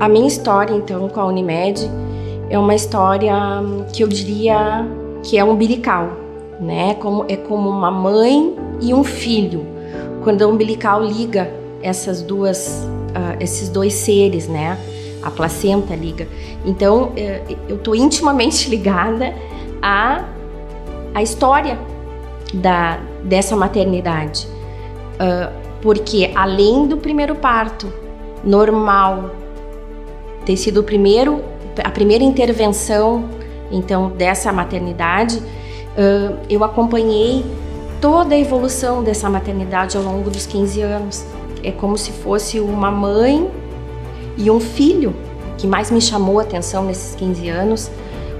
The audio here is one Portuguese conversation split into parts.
A minha história, então, com a Unimed é uma história que eu diria que é umbilical, né? Como, é como uma mãe e um filho. Quando a umbilical liga essas duas, uh, esses dois seres, né? A placenta liga. Então, eh, eu estou intimamente ligada à, à história da, dessa maternidade. Uh, porque além do primeiro parto normal ter sido o primeiro, a primeira intervenção então dessa maternidade, eu acompanhei toda a evolução dessa maternidade ao longo dos 15 anos. É como se fosse uma mãe e um filho que mais me chamou a atenção nesses 15 anos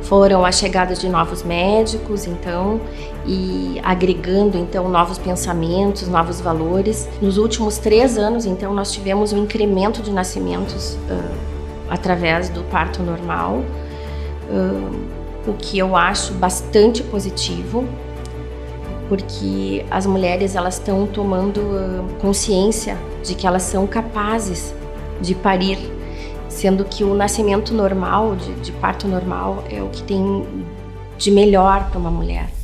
foram a chegada de novos médicos, então, e agregando então novos pensamentos, novos valores. Nos últimos três anos, então, nós tivemos um incremento de nascimentos uh, através do parto normal, o que eu acho bastante positivo, porque as mulheres elas estão tomando consciência de que elas são capazes de parir, sendo que o nascimento normal, de, de parto normal, é o que tem de melhor para uma mulher.